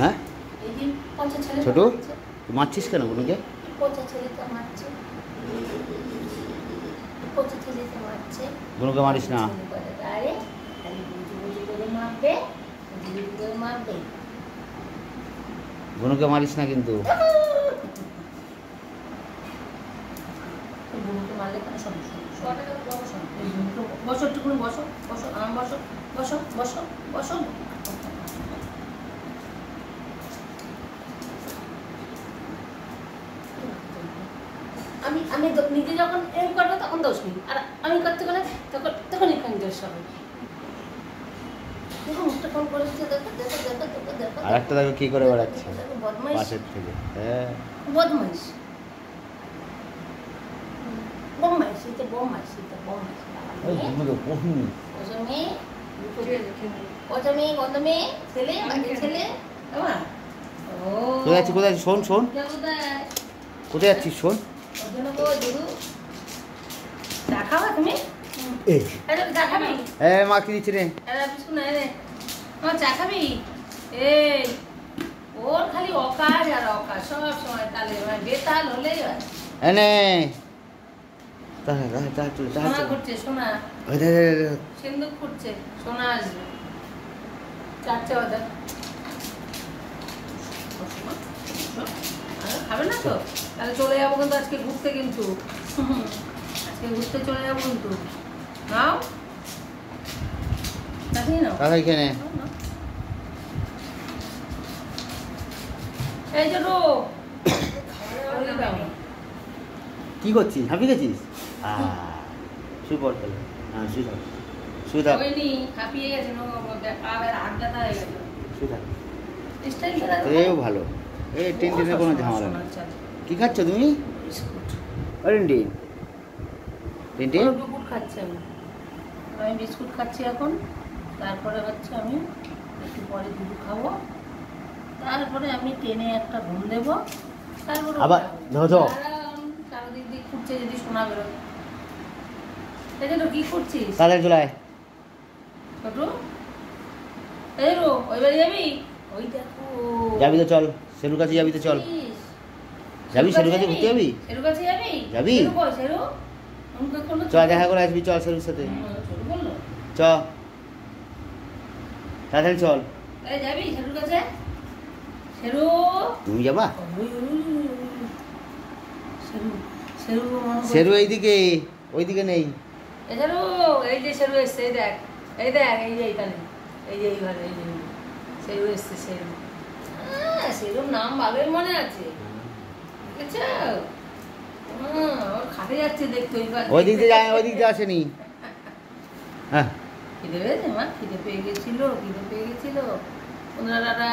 হ্যাঁ? ছোট? মারছিস কেন মারছে। বুনুকে মারিস না? বুনুকে মারিস না কিন্তু। বসো, বসো বসো বসো। বসো বসো বসো। আমি আমি নিজে যখন এরকম করব তখন দোষ নেই। আর আমি করতে গেলে তখন তখন এখানে দোষ হবে আর একটা দেখো কি করে বেড়াচ্ছে। পাশের থেকে হ্যাঁ। বদমাইশ। বদমাইশ এটা বদমাইশ এটা বদমাইশ। কোথায় কোথায় শোন শোন। কোথায়? যাচ্ছিস শোন? ওজন্য গো দুধু চা খাবা তুমি এই আরে চা খাবি এ মা কি দিচ্ছি রে চা খাবি খাবে না তো? তাহলে চলে যাব কিন্তু আজকে ঘুরতে কিন্তু। আজকে ঘুরতে চলে যাব কিন্তু। নাও। কি করছিস? হাঁপিয়ে গেছিস? শুয়ে পড় তাহলে। হ্যাঁ শুয়ে থাক। শুয়ে থাক। হাঁপিয়ে গেছে শুয়ে থাক। এও ভালো। এই টেন কোনো ঝামেলা নেই। কি খাচ্ছ তুমি? বিস্কুট টেন টেন বিস্কুট খাচ্ছি। আমি আমি বিস্কুট খাচ্ছি এখন। তারপরে হচ্ছে আমি একটু পরে দুধ খাব। তারপরে আমি টেনে একটা ঘুম দেবো। তারপরে আবার। দিয়ে খুঁজছে যদি শোনা বেরোয়। তো কি করছিস? তাড়াতাড়ি চলে ছোটু? এই রো ওই বাড়ি যাবি? ওই দেখো। যাবি তো চল। সেলুর কাছে যাবি তো চল। যাবি সেলুর কাছে ঘুরতে যাবি? সেরু কাছে যাবি? সেরু সেরু চ দেখা করে আসবি চল সেলুর সাথে। চ। তাড়াতাড়ি চল। সেরুর সেরু তুমি যাবা? সেরু সেরু সেরু এইদিকে ওইদিকে নেই। এই এই যে সেরু এসছে এই দেখ এই দেখ এই যে এইখানে। এই যে এই ঘরে এই যে সেরু এসছে সেরু সেরুর নাম ভালোই মনে আছে। দেখতে ওই দিক দিয়ে যায় ওই দিক দিয়ে আসেনি। হ্যাঁ। খিদে পেয়েছে মা? খিদে পেয়ে গেছিল খিদে পেয়ে গেছিল। ওনারা